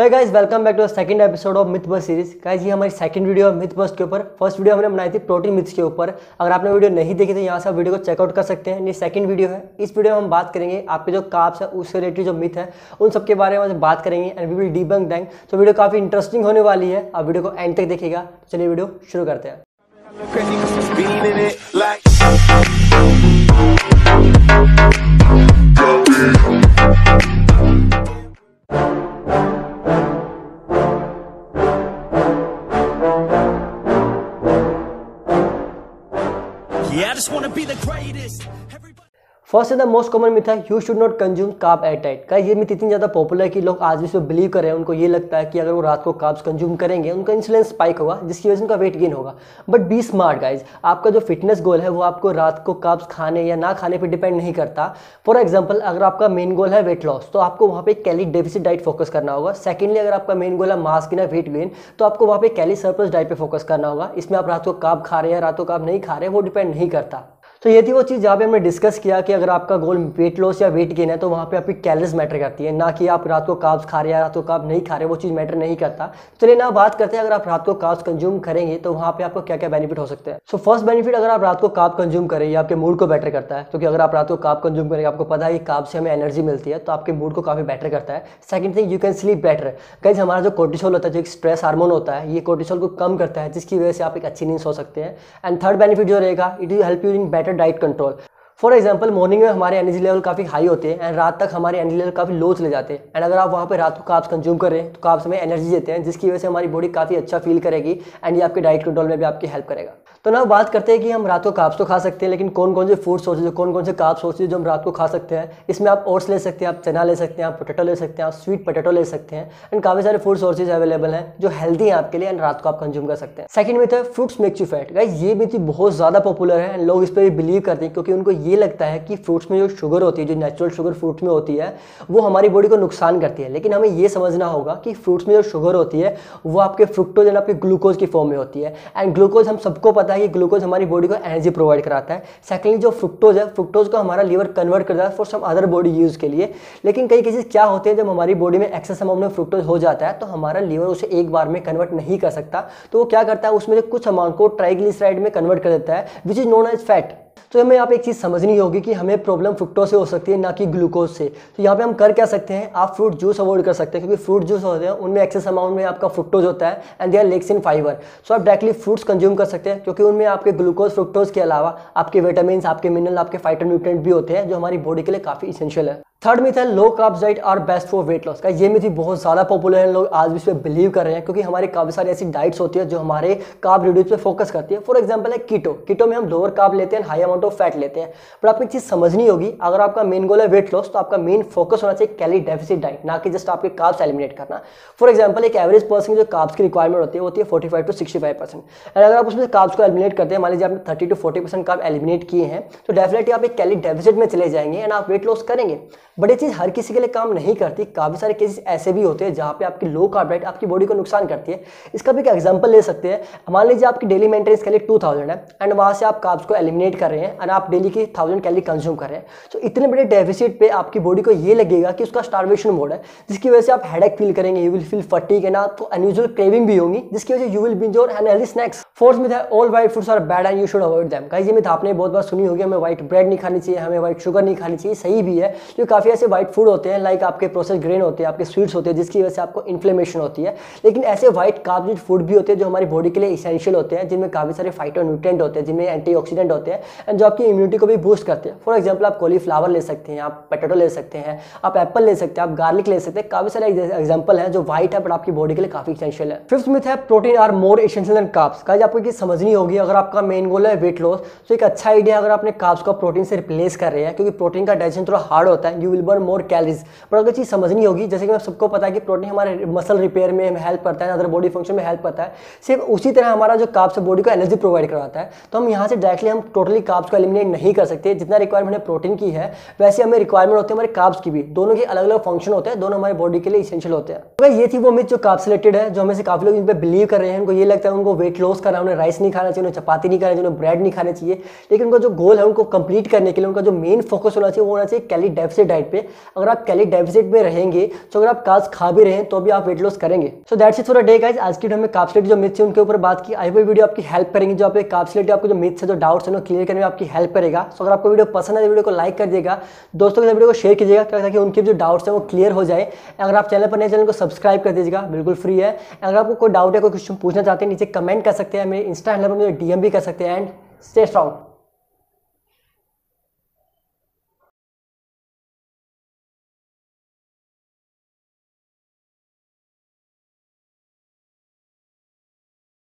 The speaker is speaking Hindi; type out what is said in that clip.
है guys welcome back to second episode of myth bust series guys ये हमारी सेकंड वीडियो है मिथ बस के ऊपर। फ़र्स्ट वीडियो हमने बनाई थी प्रोटीन मिथ्स के ऊपर। अगर आपने वीडियो नहीं देखी तो यहाँ से आप वीडियो को चेकआउट कर सकते हैं। ये सेकंड वीडियो है। इस वीडियो में हम बात करेंगे आपके जो काप्स है, उससे रिलेटेड जो मिथ है, उन सबके बारे में बात करेंगे and we will debunk them तो वीडियो काफ़ी इंटरेस्टिंग होने वाली है। आप वीडियो को एंड तक देखेगा चलिए वीडियो शुरू करते हैं। Yeah, I just wanna be the greatest. First the most common myth है you should not consume carb at night का ये मिथ इतनी ज़्यादा पॉपुलर है कि लोग आज भी इसमें बिलीव कर रहे हैं, उनको ये लगता है कि अगर वो रात को काप्स कंज्यूम करेंगे, उनका इंसुलिन स्पाइक होगा, जिसकी वजह से उनका वेट गेन होगा. बट बी स्मार्ट गाइज़ आपका जो फिटनेस गोल है, वो आपको रात को काप्स खाने या ना खाने पर डिपेंड नहीं करता. फॉर एग्ज़ाम्पल अगर आपका मेन गोल है वेट लॉस तो आपको वहाँ पे कैली डेफिसिट डाइट फोकस करना होगा. सेकेंडली अगर आपका मेन गोल है मास गेन वेट गेन तो आपको वहाँ पर कैली सरप्लस डाइट पर फोकस करना होगा. इसमें आप रात को काप खा रहे हैं रात को काप नहीं खा रहे हैं, वो डिपेंड नहीं करता. तो ये थी वो चीज़ जहाँ पे हमने डिस्कस किया कि अगर आपका गोल वेट लॉस या वेट गेन है तो वहाँ पे आपकी कैलोरीज मैटर करती है। ना कि आप रात को काब्स खा रहे हैं रात को काब नहीं खा रहे, वो चीज़ मैटर नहीं करता। चलिए ना बात करते हैं, अगर आप रात को काब्स कंज्यूम करेंगे तो वहाँ पे आपको क्या क्या बेनिफिट हो सकते हैं? सो फ़र्स्ट बेनिफिट अगर आप रात को काब कंज्यूम करें, ये आपके मूड को बेटर करता है। क्योंकि अगर आप रात को काब कंज्यूम करेंगे, आपको पता है कि काब से हमें एनर्जी मिलती है तो आपके मूड को काफ़ी बेटर करता है। Second thing you can sleep better guys हमारा जो कोर्टिसोल होता है, जो एक स्ट्रेस हार्मोन होता है, ये कोर्टिसोल को कम करता है, जिसकी वजह से आप एक अच्छी नींद सो सकते हैं। एंड थर्ड बेनिफिट जो रहेगा it will help you in better diet control. For example morning में हमारे एनर्जी लेवल काफ़ी हाई होते हैं एंड रात तक हमारे एनर्जी लेवल काफ़ी लो चले जाते हैं। एंड अगर आप वहाँ पे रात को काप्स कंज्यूम करें तो काप्स हमें एनर्जी देते हैं, जिसकी वजह से हमारी बॉडी काफ़ी अच्छा फील करेगी एंड ये आपके डाइट कंट्रोल में भी आपकी हेल्प करेगा। तो ना बात करते हैं कि हम रात को काप्स तो खा सकते हैं, लेकिन कौन कौन से फ़ूड सोर्सेज कौन कौन से काप सोर्सेज जो हम रात को खा सकते हैं। इसमें आप ओट्स ले सकते हैं, आप चना ले सकते हैं, आप पोटेटो ले सकते हैं, आप स्वीट पोटेटो ले सकते हैं। एंड काफ़ी सारे फ़ूड सोर्सेज अवेलेबल हैं जो हेल्दी हैं आपके लिए एंड रात को आप कंज्यूम कर सकते हैं। सेकंड मिथ है fruits makes you fat guys ये मिथ बहुत ज़्यादा पॉपुलर है एंड लोग इस पर भी बिलीव करते हैं क्योंकि उनको ये लगता है कि फ्रूट्स में जो शुगर होती है, जो नेचुरल शुगर फ्रूट में होती है, वो हमारी बॉडी को नुकसान करती है। लेकिन हमें ये समझना होगा कि फ्रूट्स में जो शुगर होती है, वो आपके फ्रुक्टोज यानी आपके ग्लूकोज की फॉर्म में होती है। एंड ग्लूकोज हम सबको पता है कि ग्लूकोज हमारी बॉडी को एनर्जी प्रोवाइड कराता है। सेकेंडली जो फ्रुक्टोज है फ्रुक्टोज को हमारा लीवर कन्वर्ट करता है for some other body use के लिए। लेकिन कई केसेस क्या होते हैं, जब हमारी बॉडी में एक्सेस अमाउंट में फ्रुक्टोज हो जाता है तो हमारा लीवर उसे एक बार में कन्वर्ट नहीं कर सकता। तो वो क्या करता है, उसमें से कुछ अमाउंट को ट्राइग्लिसराइड में कन्वर्ट कर देता है which is known as fat तो हमें यहाँ पे एक चीज़ समझनी होगी कि हमें प्रॉब्लम फ्रुक्टोज से हो सकती है, ना कि ग्लूकोज से। तो यहाँ पे हम कर क्या सकते हैं? आप फ्रूट जूस अवॉइड कर सकते हैं, क्योंकि फ्रूट जूस होते हैं, उनमें एक्सेस अमाउंट में आपका फ्रुक्टोज होता है and they are lacks in fibre so आप डायरेक्टली फ्रूट्स कंज्यूम कर सकते हैं, क्योंकि उनमें आपके ग्लूकोज फ्रुक्टोज के अलावा आपके विटामिन आपके मिनरल आपके फाइटोन्यूट्रेंट भी होते हैं, जो हमारी बॉडी के लिए काफ़ी इसेंशियल है। थर्ड मिथ है low carbs diet are best for weight loss का ये मिथ बहुत ज़्यादा पॉपुलर है लोग आज भी इस पर बिलीव कर रहे हैं, क्योंकि हमारे काफ़ी सारी ऐसी डाइट्स होती है जो हमारे कार्ब रिड्यूस पे फोकस करती है। फॉर एग्जांपल है कीटो कीटो में हम लोअर कार्ब लेते हैं हाई अमाउंट ऑफ़ फैट लेते हैं। पर आपको एक चीज़ समझनी होगी, अगर आपका मेन गोल है वेट लॉस तो आपका मेन फोकस होना चाहिए कैली डेफिसिट डाइट ना कि जस्ट आपके काब्स एलिमिनेट करना। फॉर एग्ज़ाम्पल एक एवरेज पर्सन जो काब्स की रिक्वायरमेंट होती है होती है forty five to sixty five percent and अगर आप उसमें काब्स को एलिमिनेट करते हैं, मान लीजिए आपने thirty to forty percent carb eliminate किए हैं तो डेफिनेटली आप एक कैली डेफिसिट में चले जाएँगे एंड आप वेट लॉस करेंगे। बट ये चीज़ हर किसी के लिए काम नहीं करती, काफ़ी सारे केसेस ऐसे भी होते हैं जहाँ पे आपकी लो कार्ब डाइट आपकी बॉडी को नुकसान करती है। इसका भी एक एग्जांपल ले सकते हैं। मान लीजिए आपकी डेली मेंटेनेंस के लिए टू थाउज़ेंड है एंड वहाँ से आप कार्ब्स को एलिमिनेट कर रहे हैं एंड आप डेली की थाउज़ेंड कैली कंज्यूम कर रहे हैं। तो इतने बड़े डेफिसिट पर आपकी बॉडी को ये लगेगा कि उसका स्टारवेशन मोड है, जिसकी वजह से आप हेडेक फील करेंगे यू विल फील फटीक है ना तो अनयूजुअल क्रेविंग भी होंगी, जिसकी वजह से यू विल बिंज और अनहेल्दी स्नैक्स फोर्थ में है all white foods are bad and you should avoid them ये मिथ आपने बहुत बार सुनी होगी, हमें व्हाइट ब्रेड नहीं खानी चाहिए, हमें व्हाइट शुगर नहीं खानी चाहिए, सही भी है, क्योंकि काफ़ी ऐसे व्हाइट फ़ूड होते हैं लाइक आपके प्रोसेस ग्रेन होते हैं, आपके स्वीट्स होते हैं, जिसकी वजह से आपको इन्फ्लेमेशन होती है। लेकिन ऐसे व्हाइट कार्बोजिट फ़ूड भी होते हैं जो हमारी बॉडी के लिए इसेंशियल होते हैं, जिनमें काफ़ी सारे फाइटोन्यूट्रेंट होते हैं, जिनमें एंटीऑक्सीडेंट होते हैं एंड जो आपकी इम्यूनिटी को भी बूस्ट करते हैं। फॉर एग्ज़ाम्पल आप कॉलीफ्लावर ले सकते हैं, आप पोटेटो ले सकते हैं, आप एप्पल ले सकते हैं, आप गार्लिक ले सकते हैं। काफ़ी सारे एग्ज़ाम्पल हैं जो वाइट है बट आपकी बॉडी के लिए काफ़ी इसेंशियल है। फिफ्थ मिथ है protein are more essential and carbs का आपको ये समझनी होगी, अगर आपका मेन गोल है वेट लॉस तो एक अच्छा आइडिया अगर आपने काप्स को प्रोटीन से रिप्लेस कर रहे हैं, क्योंकि प्रोटीन का डाइजेशन थोड़ा हार्ड होता है you will burn more calories पर अगर चीज़ समझनी होगी, जैसे कि सबको पता है कि प्रोटीन हमारे मसल रिपेयर में हेल्प करता है अदर बॉडी फ़ंक्शन में हेल्प करता है, सिर्फ़ उसी तरह हमारा जो काप्स बॉडी को एनर्जी प्रोवाइड करवाता है तो हम यहाँ से डायरेक्टली हम टोटली काप्स को एलिमिनेट नहीं कर सकते। जितना रिक्वायरमेंट है प्रोटीन की है, वैसे हमें रिक्वायरमेंट होते हैं हमारे कार्ब्स की भी। दोनों के अलग अलग फ़ंक्शन होते हैं, दोनों हमारे बॉडी के लिए इसेंशियल होते हैं। तो ये थी वो मिथ जो कार्ब्स रिलेटेड है, जो हमें से काफ़ी लोग इन पर बिलीव कर रहे हैं, उनको ये लगता है उनको वेट लॉस करना, उन्हें राइस नहीं खाना चाहिए, उन्हें चपाती नहीं खाना चाहिए, उन्हें ब्रेड नहीं खाना चाहिए, लेकिन उनका जो गोल है उनको कंप्लीट करने के लिए, उनका जो मेन फोकस होना चाहिए, वो होना चाहिए कैली डेफिसिट डाइट पे, अगर आप कैली डेफिसिट में रहेंगे तो अगर आप कार्ब्स खा भी रहे हैं तो भी आप वेट लॉस करेंगे। So that's it for a day guys आज की वीडियो में कार्ब्स जो मिथ्स है, उनके ऊपर बात की। आई वीडियो आपकी हेल्प करेंगे। जो आपके कार्ब्स आपको जो मिथ्स है, जो डाउट्स है क्लियर करने में आपकी हेल्प करेगा। सो अगर आपको वीडियो पसंद है वीडियो को लाइक कर दिएगा दोस्तों के साथ वीडियो को शेयर कीजिएगा, ताकि उनके जो डाउट्स हैं, वो क्लियर हो जाए। अगर आप चैनल पर नए चैनल को सब्सक्राइब कर दीजिएगा। बिल्कुल फ्री है। अगर आपको कोई डाउट है कोई क्वेश्चन पूछना चाहते हैं, नीचे कमेंट कर सकते हैं। मेरे इंस्टा हैंडल पर मुझे डीएम भी कर सकते हैं। And stay strong